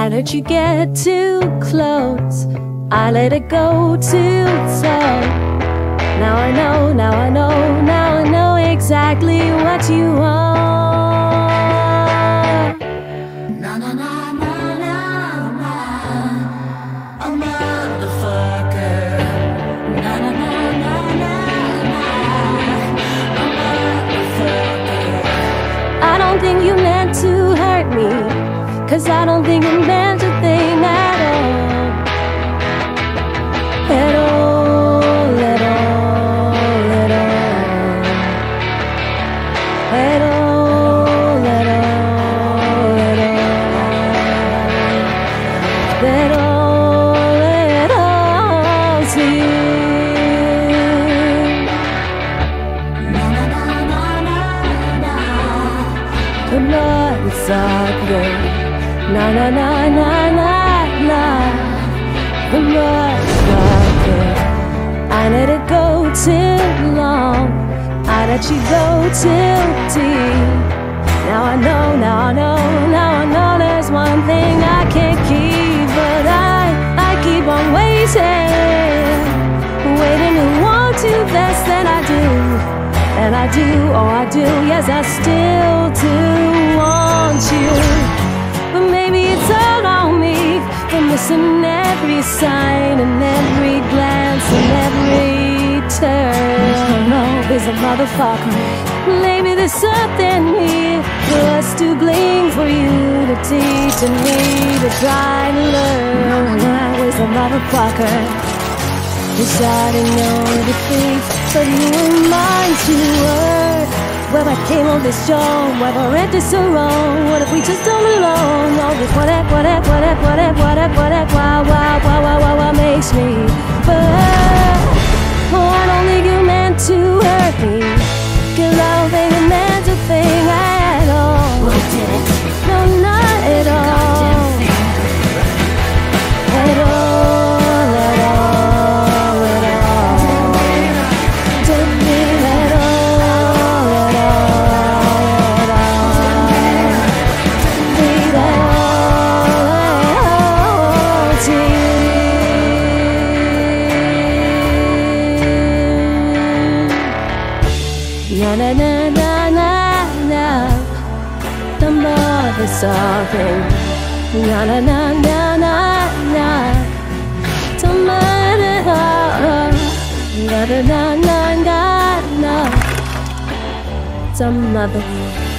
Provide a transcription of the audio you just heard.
I let you get too close. I let it go too all. At all, at all to you. Na na na. The blood is ugly. Na na na na na na. The blood is. I let it go too long. I let you go too deep. Now I know, now I know, waiting, waiting to want you less than I do. And I do, oh I do, yes I still do want you. But maybe it's all on me. For missing every sign and every glance and every turn. No, there's a motherfucker. Maybe there's something here For us to glean, for you to teach and me to try to learn a motherfucker Deciding on defeat, but you were mine to earn. Where I came on this show, whether it is so wrong. What if we just don't belong? All this what if, what if, what if, what if, what if, what if, wow, wow, wow, wow, wow, what makes me burn? Oh, I don't think you meant to hurt me. Cause I Na na na na na na. The mother sobbing. Na na na na na na. The mother. Na na na na na na. The mother.